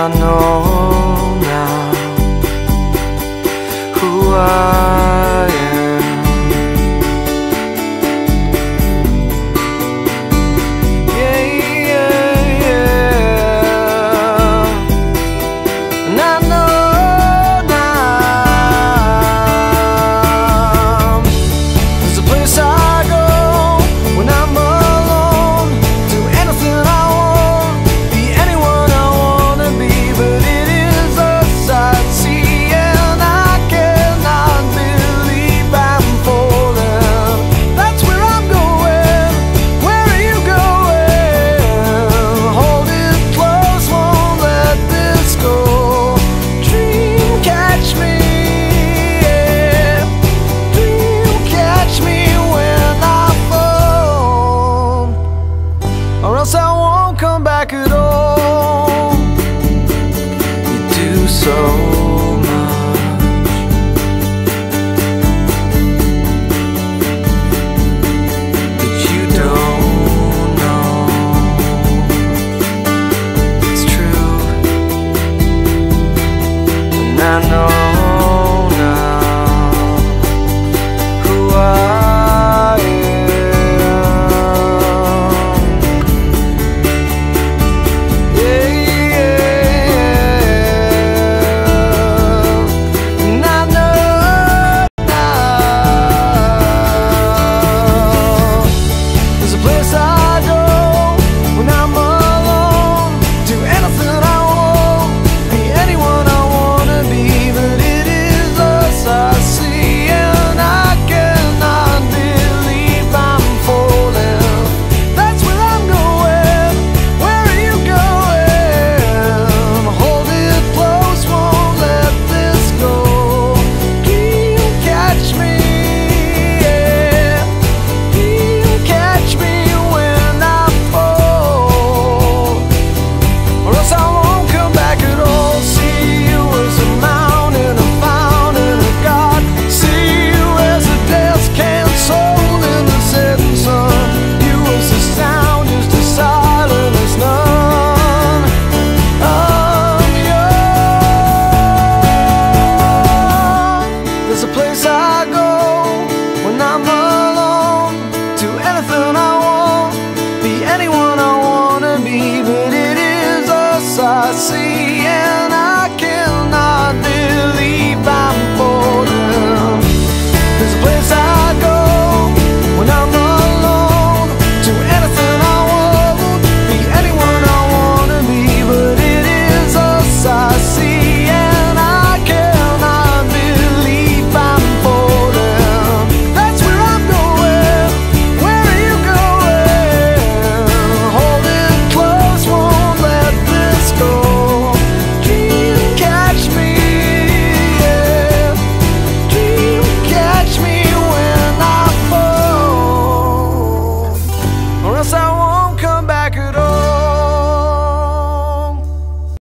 I know now who I I know.